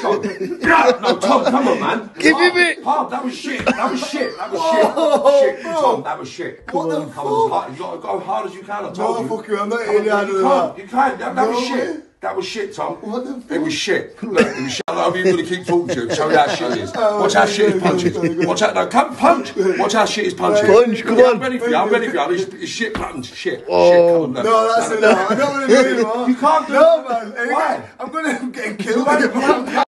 this gone? no, no, Tom, come on, man. Give him it. Hard, that was shit. That was shit. That was shit. Shit, Tom, that was shit. Come What on, the come on. You gotta go hard as you can. I told No, you. fuck you, I'm not Come any harder you than can't. that. You can't. That, that No was way. shit. That was shit, Tom. What the fuck? It was shit. Look, it was shit. I'm even gonna keep talking to you. Show you how shit is. Oh, Watch how shit is punches. Watch how no, come punch. Watch how shit is punches. Punch, come Yeah, on. I'm ready for you. I'm ready for you. It's, it's shit punch. Shit. Oh. Shit. Come on, look. No, that's enough. I don't want to do it anymore. You can't do No, it. man. Why? I'm going to get killed.